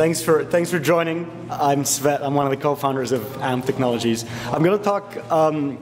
Thanks for, thanks for joining. I'm Svet. I'm one of the co-founders of AMMP Technologies. I'm going to talk um,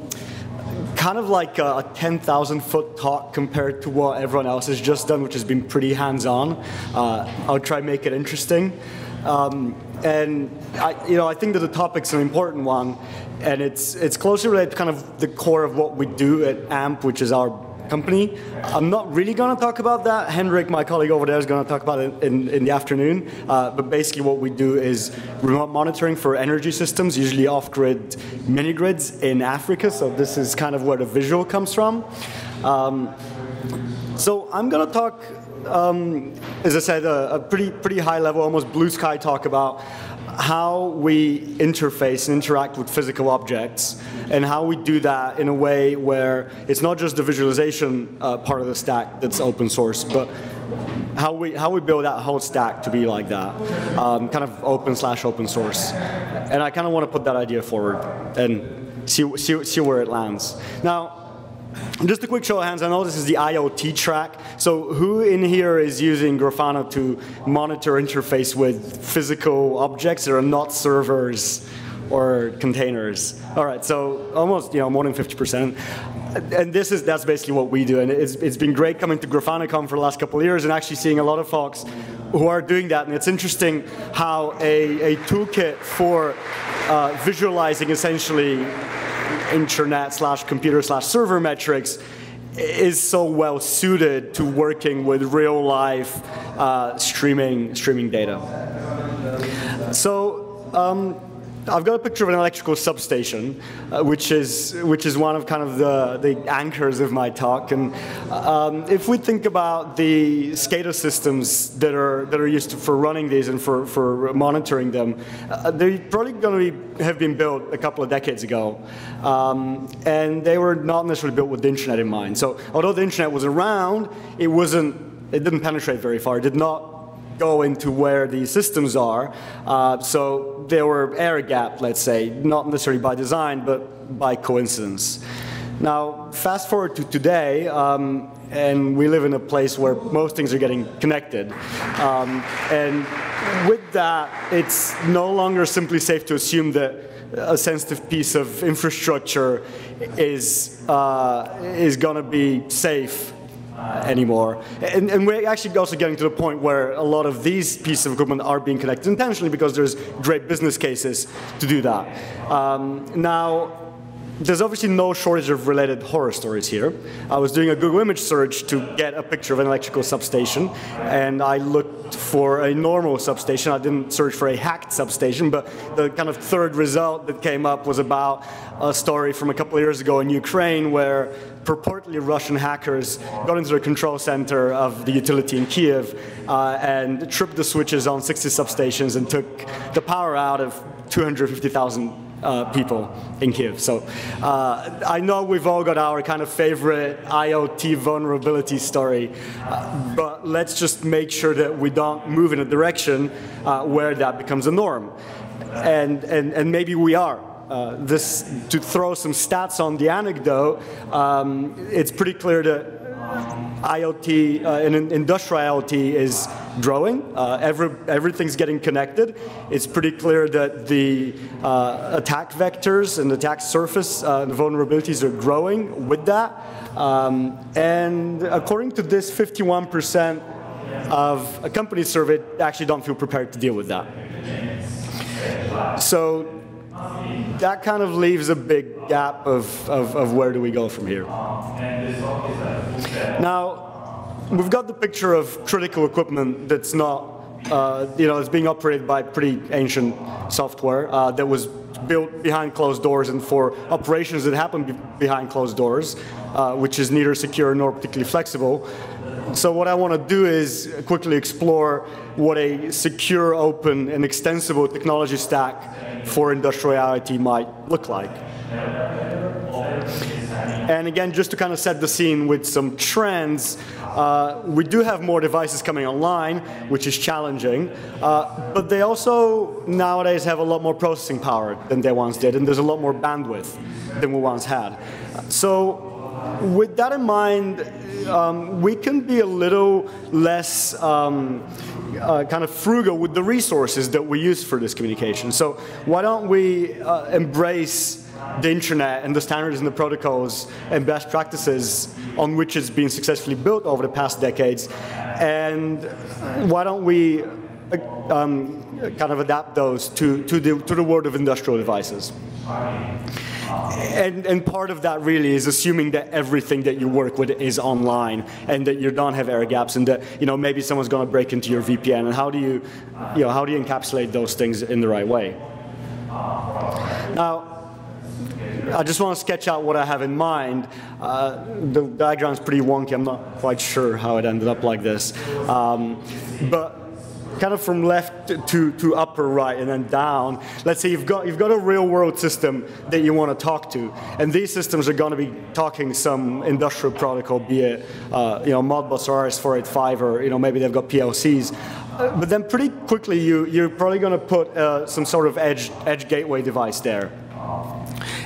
kind of like a 10,000 foot talk compared to what everyone else has just done, which has been pretty hands-on. Uh, I'll try make it interesting. Um, and I, you know, I think that the topic's an important one, and it's it's closely related to kind of the core of what we do at AMMP, which is our company. I'm not really going to talk about that. Henrik, my colleague over there, is going to talk about it in, in the afternoon. Uh, but basically, what we do is remote monitoring for energy systems, usually off-grid mini grids in Africa. So this is kind of where the visual comes from. Um, so I'm going to talk, um, as I said, a, a pretty pretty high level, almost blue sky talk about how we interface and interact with physical objects and how we do that in a way where it's not just the visualization uh, part of the stack that's open source, but how we how we build that whole stack to be like that, um, kind of open slash open source. And I kind of want to put that idea forward and see see see where it lands. Now, just a quick show of hands, I know this is the IoT track. So who in here is using Grafana to monitor interface with physical objects that are not servers or containers? All right, so almost, you know, more than 50%. And this is, that's basically what we do. And it's, it's been great coming to GrafanaCon for the last couple of years and actually seeing a lot of folks who are doing that. And it's interesting how a, a toolkit for uh, visualizing essentially internet slash computer slash server metrics is so well suited to working with real life uh, streaming streaming data. So um, I've got a picture of an electrical substation, uh, which is which is one of kind of the, the anchors of my talk. And um, if we think about the SCADA systems that are that are used to, for running these and for, for monitoring them, uh, they're probably going to be, have been built a couple of decades ago, um, and they were not necessarily built with the internet in mind. So although the internet was around, it wasn't it didn't penetrate very far. It did not go into where these systems are. Uh, so they were air gap, let's say, not necessarily by design, but by coincidence. Now, fast forward to today, um, and we live in a place where most things are getting connected. Um, and with that, it's no longer simply safe to assume that a sensitive piece of infrastructure is, uh, is going to be safe anymore. And, and, we're actually also getting to the point where a lot of these pieces of equipment are being connected intentionally because there's great business cases to do that. Um, now, there's obviously no shortage of related horror stories here. I was doing a Google image search to get a picture of an electrical substation, and I looked for a normal substation. I didn't search for a hacked substation, but the kind of third result that came up was about a story from a couple of years ago in Ukraine where purportedly Russian hackers got into the control center of the utility in Kiev uh, and tripped the switches on 60 substations and took the power out of 250,000 uh, people in Kiev. So uh, I know we've all got our kind of favorite IoT vulnerability story, uh, but let's just make sure that we don't move in a direction uh, where that becomes a norm. And, and, and maybe we are. Uh, this, to throw some stats on the anecdote, um, it's pretty clear that IoT, uh, and industrial IoT is growing. Uh, every, everything's getting connected. It's pretty clear that the uh, attack vectors and attack surface, uh, the vulnerabilities are growing with that. Um, and according to this, 51% of a company surveyed actually don't feel prepared to deal with that. So that kind of leaves a big gap of, of, of where do we go from here. Now, we've got the picture of critical equipment that's not, uh, you know, it's being operated by pretty ancient software uh, that was built behind closed doors and for operations that happen be behind closed doors, uh, which is neither secure nor particularly flexible. So what I want to do is quickly explore what a secure, open, and extensible technology stack for industrial IoT might look like. And again, just to kind of set the scene with some trends, uh, we do have more devices coming online, which is challenging, uh, but they also nowadays have a lot more processing power than they once did, and there's a lot more bandwidth than we once had. So with that in mind, um, we can be a little less um, uh, kind of frugal with the resources that we use for this communication. So why don't we uh, embrace the internet and the standards and the protocols and best practices on which it's been successfully built over the past decades, and why don't we uh, um, kind of adapt those to, to, the, to the world of industrial devices? And, and, part of that really is assuming that everything that you work with is online and that you don't have air gaps and that you know maybe someone's going to break into your VPN and how do you you know how do you encapsulate those things in the right way? Now. I just want to sketch out what I have in mind. Uh, the diagram's pretty wonky. I'm not quite sure how it ended up like this. Um, but kind of from left to, to upper right and then down. Let's say you've got, you've got a real world system that you want to talk to. And these systems are going to be talking some industrial protocol, be it uh, you know, Modbus or RS485 or you know, maybe they've got PLCs. Uh, but then pretty quickly you, you're probably going to put uh, some sort of edge, edge gateway device there.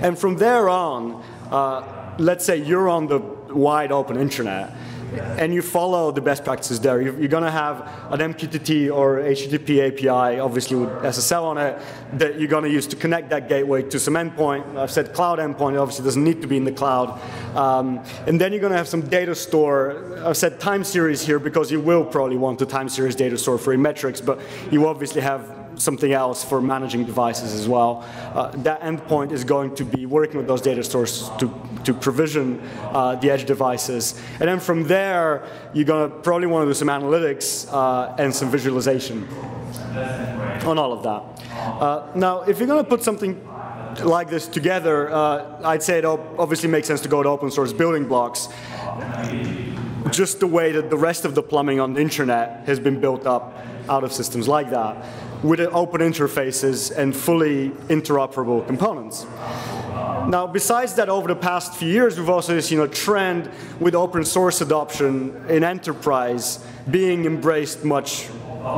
And from there on, uh, let's say you're on the wide open internet and you follow the best practices there. You're going to have an MQTT or HTTP API, obviously with SSL on it, that you're going to use to connect that gateway to some endpoint. I've said cloud endpoint, it obviously doesn't need to be in the cloud. Um, and then you're going to have some data store. I've said time series here because you will probably want a time series data store for your metrics, but you obviously have something else for managing devices as well. Uh, that endpoint is going to be working with those data stores to, to provision uh, the edge devices. And then from there, you're going to probably want to do some analytics uh, and some visualization on all of that. Uh, now, if you're going to put something like this together, uh, I'd say it obviously makes sense to go to open source building blocks just the way that the rest of the plumbing on the internet has been built up out of systems like that with open interfaces and fully interoperable components. Now, besides that, over the past few years, we've also seen a trend with open source adoption in enterprise being embraced much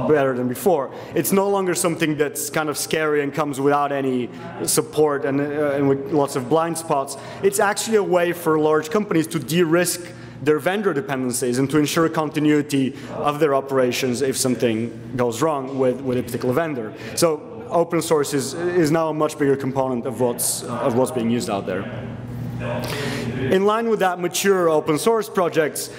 better than before. It's no longer something that's kind of scary and comes without any support and, uh, and with lots of blind spots. It's actually a way for large companies to de-risk their vendor dependencies and to ensure continuity of their operations if something goes wrong with, with a particular vendor. So open source is, is now a much bigger component of what's, of what's being used out there. In line with that, mature open source projects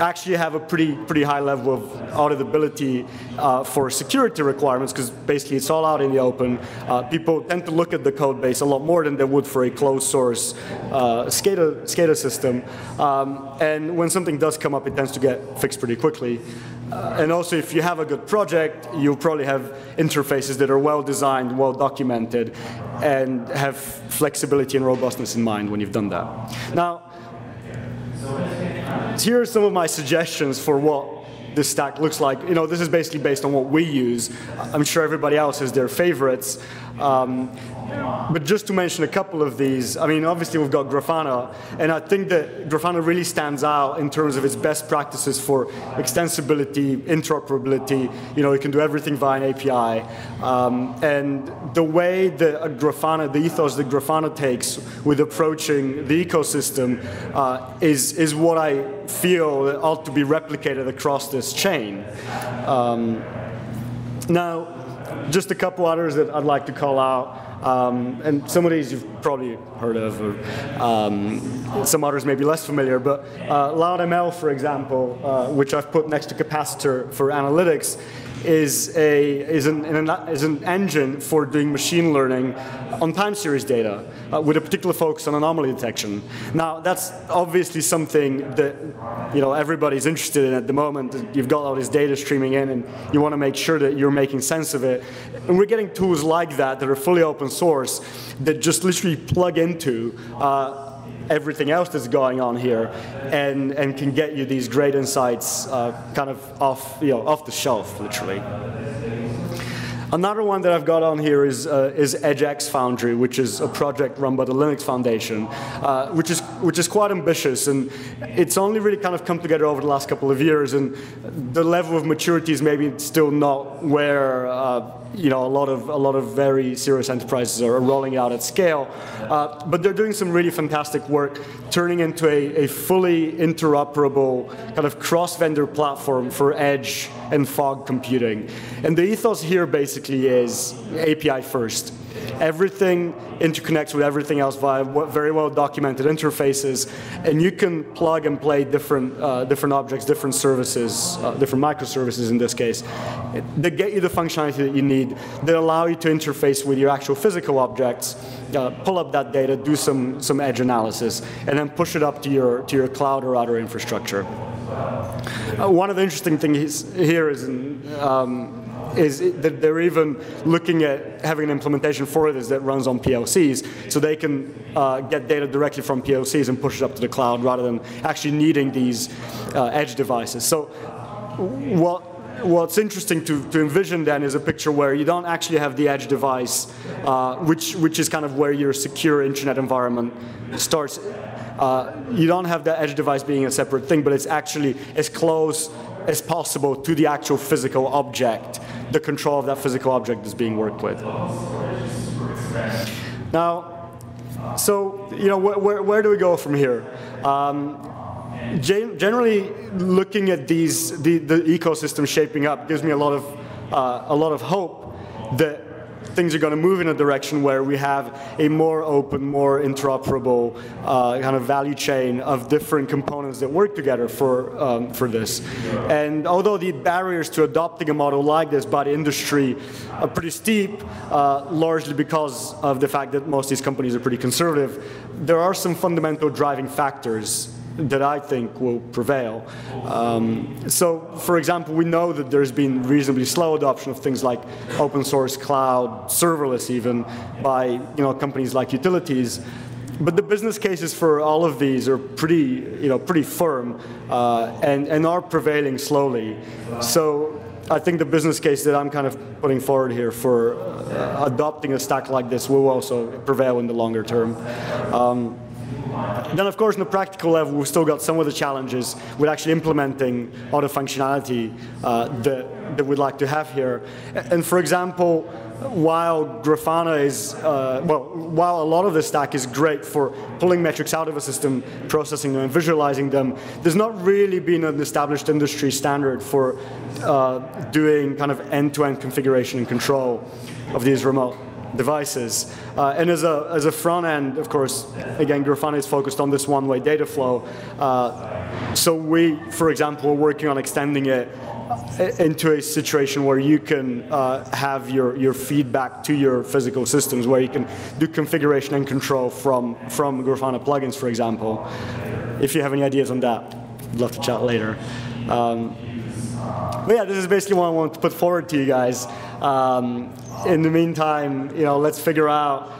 actually have a pretty pretty high level of auditability uh, for security requirements because basically it's all out in the open. Uh, people tend to look at the code base a lot more than they would for a closed source uh, SCADA, SCADA system. Um, and when something does come up, it tends to get fixed pretty quickly. Uh, and also, if you have a good project, you'll probably have interfaces that are well designed, well documented, and have flexibility and robustness in mind when you've done that. Now, here are some of my suggestions for what this stack looks like. You know, this is basically based on what we use. I'm sure everybody else has their favorites. Um, but just to mention a couple of these, I mean, obviously we've got Grafana, and I think that Grafana really stands out in terms of its best practices for extensibility, interoperability. You know, you can do everything via an API. Um, and the way that Grafana, the ethos that Grafana takes with approaching the ecosystem uh, is, is what I feel ought to be replicated across this chain. Um, now, just a couple others that I'd like to call out. Um, and some of these you've probably heard of, or, um, some others may be less familiar, but uh, LoudML, for example, uh, which I've put next to Kapacitor for analytics, is, a, is, an, is an engine for doing machine learning on time series data uh, with a particular focus on anomaly detection. Now, that's obviously something that you know, everybody's interested in at the moment. You've got all this data streaming in and you want to make sure that you're making sense of it. And we're getting tools like that that are fully open source that just literally plug into uh, everything else that's going on here and, and can get you these great insights uh, kind of off, you know, off the shelf, literally. Another one that I've got on here is, uh, is EdgeX Foundry, which is a project run by the Linux Foundation, uh, which, is, which is quite ambitious. And it's only really kind of come together over the last couple of years. And the level of maturity is maybe still not where uh, you know, a lot of a lot of very serious enterprises are rolling out at scale. Uh, but they're doing some really fantastic work, turning into a, a fully interoperable kind of cross-vendor platform for edge and fog computing. And the ethos here basically is API first. Everything interconnects with everything else via very well documented interfaces, and you can plug and play different, uh, different objects, different services, uh, different microservices in this case, that get you the functionality that you need, that allow you to interface with your actual physical objects, uh, pull up that data, do some, some edge analysis, and then push it up to your, to your cloud or other infrastructure. Uh, one of the interesting things here is um, is that they're even looking at having an implementation for this that runs on PLCs, so they can uh, get data directly from PLCs and push it up to the cloud rather than actually needing these uh, edge devices. So what what's interesting to, to envision then is a picture where you don't actually have the edge device, uh, which, which is kind of where your secure internet environment starts. Uh, you don't have the edge device being a separate thing, but it's actually as close as possible to the actual physical object. The control of that physical object is being worked with. Now, so you know, wh where, where do we go from here? Um, generally, looking at these, the, the ecosystem shaping up gives me a lot of uh, a lot of hope that things are going to move in a direction where we have a more open, more interoperable uh, kind of value chain of different components that work together for, um, for this. And although the barriers to adopting a model like this by the industry are pretty steep, uh, largely because of the fact that most of these companies are pretty conservative, there are some fundamental driving factors that I think will prevail. Um, so, for example, we know that there's been reasonably slow adoption of things like open source cloud, serverless even, by you know companies like utilities. But the business cases for all of these are pretty, you know, pretty firm uh, and, and are prevailing slowly. So I think the business case that I'm kind of putting forward here for uh, adopting a stack like this will also prevail in the longer term. Um, then, of course, on the practical level, we've still got some of the challenges with actually implementing all the functionality uh, that, that we'd like to have here. And for example, while Grafana is, uh, well, while a lot of the stack is great for pulling metrics out of a system, processing them, and visualizing them, there's not really been an established industry standard for uh, doing kind of end-to-end -end configuration and control of these remote devices. Uh, and as a, as a front end, of course, again, Grafana is focused on this one-way data flow. Uh, so we, for example, are working on extending it into a situation where you can uh, have your, your feedback to your physical systems, where you can do configuration and control from, from Grafana plugins, for example. If you have any ideas on that, I'd love to chat later. Um, but yeah, this is basically what I want to put forward to you guys. Um, in the meantime, you know, let's figure out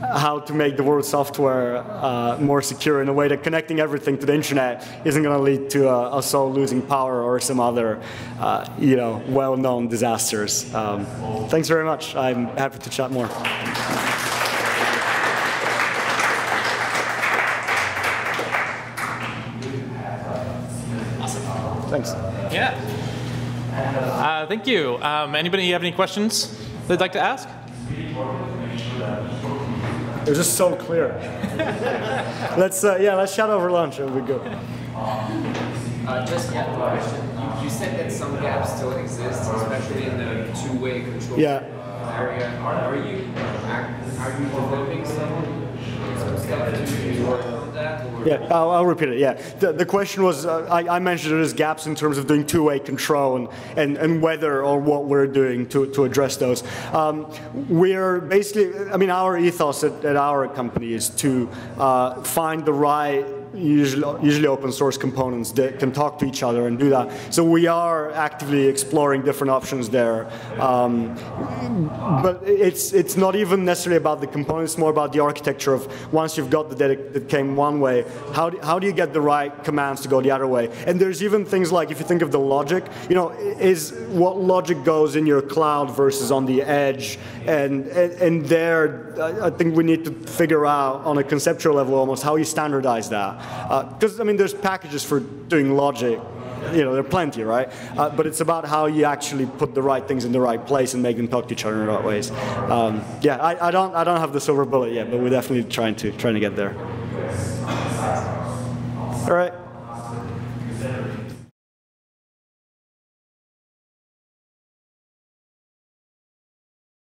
how to make the world software uh, more secure in a way that connecting everything to the internet isn't going to lead to a, us all losing power or some other, uh, you know, well-known disasters. Um, thanks very much. I'm happy to chat more. Thanks. Yeah. Uh, thank you. Um, anybody have any questions? They'd like to ask? It was just so clear. let's uh, yeah, let's chat over lunch. It'll be good. Uh, just one question. You, you, said that some gaps still exist, especially in the two-way control yeah. area. Are, are you are you developing some, some stuff to work yeah, I'll, I'll, repeat it. Yeah, the, the question was uh, I, I, mentioned there's gaps in terms of doing two-way control and, and, and whether or what we're doing to, to address those. Um, we're basically, I mean, our ethos at, at our company is to uh, find the right usually, usually open source components that can talk to each other and do that. So we are actively exploring different options there. Um, but it's, it's not even necessarily about the components, more about the architecture of once you've got the data that came one way, how do, how do you get the right commands to go the other way? And there's even things like, if you think of the logic, you know, is what logic goes in your cloud versus on the edge. And, and, and there, I think we need to figure out on a conceptual level almost how you standardize that. Because, uh, I mean, there's packages for doing logic you know, there are plenty, right? Uh, but it's about how you actually put the right things in the right place and make them talk to each other in the right ways. Um, yeah, I, I, don't, I don't have the silver bullet yet, but we're definitely trying to, trying to get there. All right.